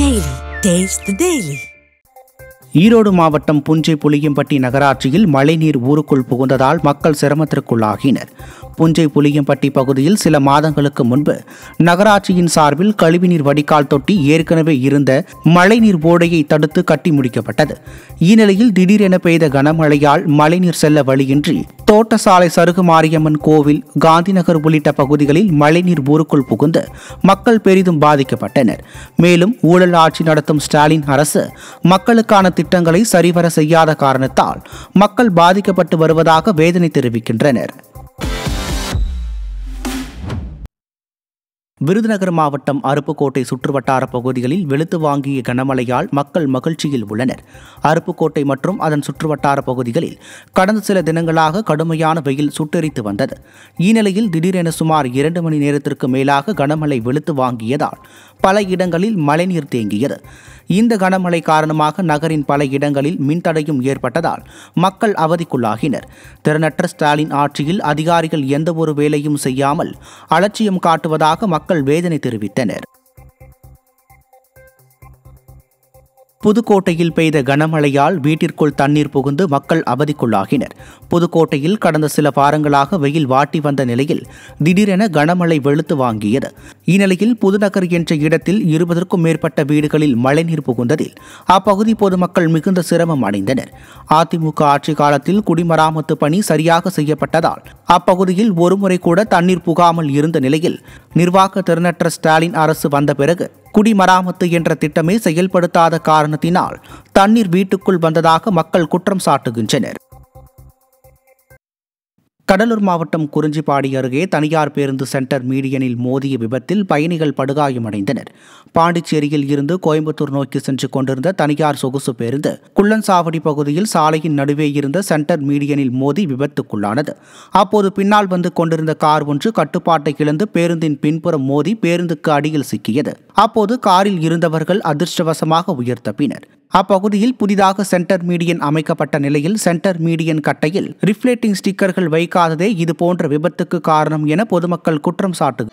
Daily taste daily Erode மாவட்டம் புஞ்சை புளியம்பட்டி நகராட்சியில் மழைநீர் ஊருக்குள் புகுந்ததால் மக்கள் சிரமத்திற்குள்ளாகினர். புஞ்சை புளியம்பட்டி பகுதியில் சில மாதங்களுக்கு முன்பு நகராட்சியின் சார்பில் கழிவுநீர் வடிகால் தொட்டி ஏற்கனவே இருந்த மழைநீர் ஓடையை தடுத்து கட்டி முடிக்கப்பட்டது. இந்நிலையில் திடீரென பெய்த கனமழையால் மழைநீர் செல்ல வழியின்றி தோட்டசாலை சருகு மாரியம்மன் கோவில் காந்திநகர் உள்ளிட்ட பகுதிகளில் மழைநீர் ஊருக்குள் புகுந்து மக்கள் பெரிதும் பாதிக்கப்பட்டனர். மேலும் ஊழல் ஆட்சி நடத்தும் ஸ்டாலின் அரசு மக்களுக்கான திட்டங்களை சரிவர செய்யாத காரணத்தால் மக்கள் பாதிக்கப்பட்டு வருவதாக வேதனை தெரிவிக்கின்றனர். விருதுநகர் மாவட்டம் அருப்புக்கோட்டை சுற்றுவட்டார பகுதிகளில் வெளுத்து வாங்கிய கனமழையால் மக்கள் மகிழ்ச்சியில் உள்ளனர். அருப்புக்கோட்டை மற்றும் அதன் சுற்றுவட்டார பகுதிகளில் கடந்த சில தினங்களாக கடுமையான வெயில் சுட்டெரித்து வந்தது. இந்நிலையில் திடீரென சுமார் இரண்டு மணி நேரத்திற்கு மேலாக கனமழை வெளுத்து வாங்கியதால் பல இடங்களில் மழைநீர் தேங்கியது. இந்த கனமழை காரணமாக நகரின் பல இடங்களில் மின்தடையும் ஏற்பட்டதால் மக்கள் அவதிக்குள்ளாகினர். திறனற்ற ஸ்டாலின் ஆட்சியில் அதிகாரிகள் எந்தவொரு வேலையும் செய்யாமல் அலட்சியம் காட்டுவதாக மக்கள் வேதனை தெரிவித்தனர். புதுக்கோட்டையில் பெய்த கனமழையால் வீட்டிற்குள் தண்ணீர் புகுந்து மக்கள் அவதிக்குள்ளாகினர். புதுக்கோட்டையில் கடந்த சில வாரங்களாக வெயில் வாட்டி வந்த நிலையில் திடீரென கனமழை வெளுத்து வாங்கியது. இந்நிலையில் புதுநகர் என்ற இடத்தில் இருபதற்கும் மேற்பட்ட வீடுகளில் மழைநீர் புகுந்ததில் அப்பகுதி பொதுமக்கள் மிகுந்த சிரமம் அடைந்தனர். அதிமுக ஆட்சி காலத்தில் குடிமராமத்து பணி சரியாக செய்யப்பட்டதால் அப்பகுதியில் ஒருமுறை கூட தண்ணீர் புகாமல் இருந்த நிலையில் நிர்வாக திறனற்ற ஸ்டாலின் அரசு வந்த பிறகு குடிமராமத்து என்ற திட்டமே செயல்படுத்தாத காரணத்தினால் தண்ணீர் வீட்டுக்குள் வந்ததாக மக்கள் குற்றம் சாட்டுகின்றனர். கடலூர் மாவட்டம் குறிஞ்சிப்பாடி அருகே தனியார் பேருந்து சென்டர் மீடியனில் மோதிய விபத்தில் பயணிகள் படுகாயமடைந்தனர். பாண்டிச்சேரியில் இருந்து கோயம்புத்தூர் நோக்கி சென்று கொண்டிருந்த தனியார் சொகுசு பேருந்து குள்ளன்சாவடி பகுதியில் சாலையின் நடுவே இருந்த சென்டர் மீடியனில் மோதி விபத்துக்குள்ளானது. அப்போது பின்னால் வந்து கொண்டிருந்த கார் ஒன்று கட்டுப்பாட்டை இழந்து பேருந்தின் பின்புறம் மோதி பேருந்துக்கு அடியில் சிக்கியது. அப்போது காரில் இருந்தவர்கள் அதிர்ஷ்டவசமாக உயிர் தப்பினர் அப்பகுதியில் புதிதாக சென்டர் மீடியன் அமைக்கப்பட்ட நிலையில் சென்டர் மீடியன் கட்டையில் ரிஃப்ளேட்டிங் ஸ்டிக்கர்கள் வைக்காததே இதுபோன்ற விபத்துக்கு காரணம் என பொதுமக்கள் குற்றம் சாட்டு